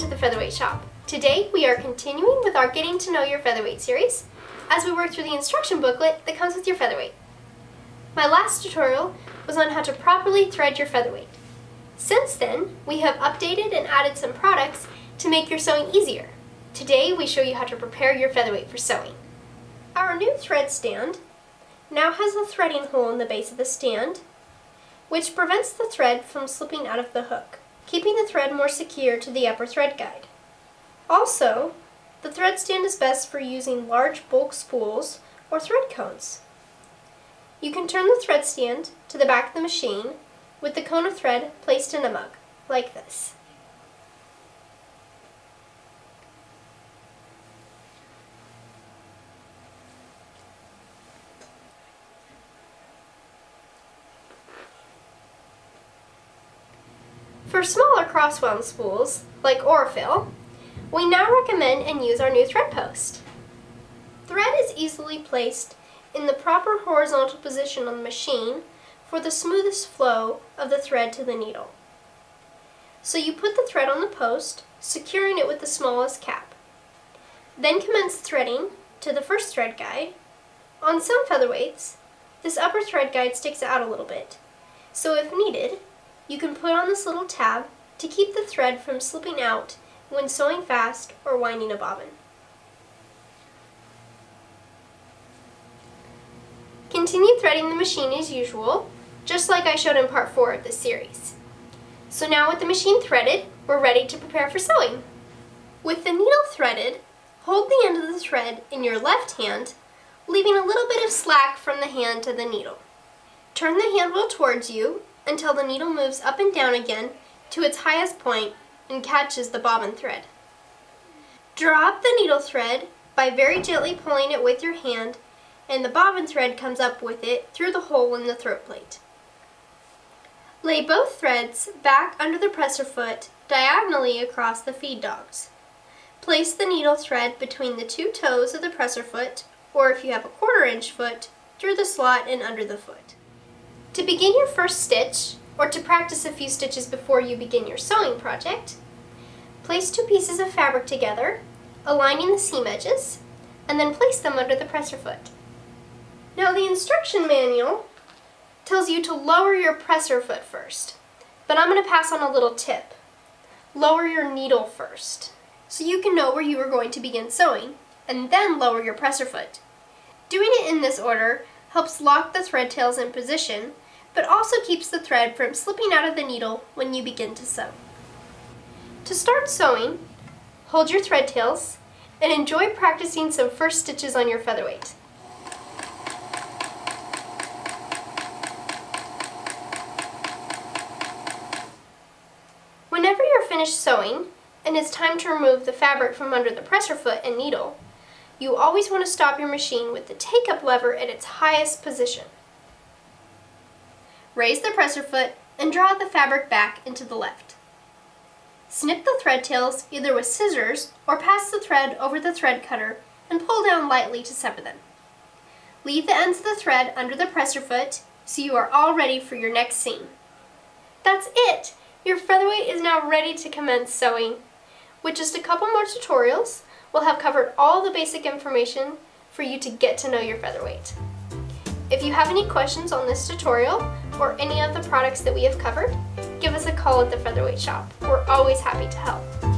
to the Featherweight Shop. Today we are continuing with our Getting to Know Your Featherweight series as we work through the instruction booklet that comes with your featherweight. My last tutorial was on how to properly thread your featherweight. Since then, we have updated and added some products to make your sewing easier. Today we show you how to prepare your featherweight for sewing. Our new thread stand now has a threading hole in the base of the stand, which prevents the thread from slipping out of the hook, keeping the thread more secure to the upper thread guide. Also, the thread stand is best for using large bulk spools or thread cones. You can turn the thread stand to the back of the machine with the cone of thread placed in a mug, like this. For smaller crosswound spools, like Aurifil, we now recommend and use our new thread post. Thread is easily placed in the proper horizontal position on the machine for the smoothest flow of the thread to the needle. So you put the thread on the post, securing it with the smallest cap. Then commence threading to the first thread guide. On some featherweights, this upper thread guide sticks out a little bit, so if needed, you can put on this little tab to keep the thread from slipping out when sewing fast or winding a bobbin. Continue threading the machine as usual, just like I showed in part 4 of this series. So now with the machine threaded, we're ready to prepare for sewing. With the needle threaded, hold the end of the thread in your left hand, leaving a little bit of slack from the hand to the needle. Turn the handle towards you until the needle moves up and down again to its highest point and catches the bobbin thread. Drop the needle thread by very gently pulling it with your hand and the bobbin thread comes up with it through the hole in the throat plate. Lay both threads back under the presser foot diagonally across the feed dogs. Place the needle thread between the two toes of the presser foot, or if you have a quarter inch foot, through the slot and under the foot. To begin your first stitch, or to practice a few stitches before you begin your sewing project, place two pieces of fabric together, aligning the seam edges, and then place them under the presser foot. Now the instruction manual tells you to lower your presser foot first, but I'm going to pass on a little tip. Lower your needle first, so you can know where you are going to begin sewing, and then lower your presser foot. Doing it in this order helps lock the thread tails in position, but also keeps the thread from slipping out of the needle when you begin to sew. To start sewing, hold your thread tails and enjoy practicing some first stitches on your featherweight. Whenever you're finished sewing and it's time to remove the fabric from under the presser foot and needle, you always want to stop your machine with the take-up lever at its highest position. Raise the presser foot and draw the fabric back into the left. Snip the thread tails either with scissors or pass the thread over the thread cutter and pull down lightly to sever them. Leave the ends of the thread under the presser foot so you are all ready for your next seam. That's it! Your featherweight is now ready to commence sewing. With just a couple more tutorials, we'll have covered all the basic information for you to get to know your featherweight. If you have any questions on this tutorial or any of the products that we have covered, give us a call at the Featherweight Shop. We're always happy to help.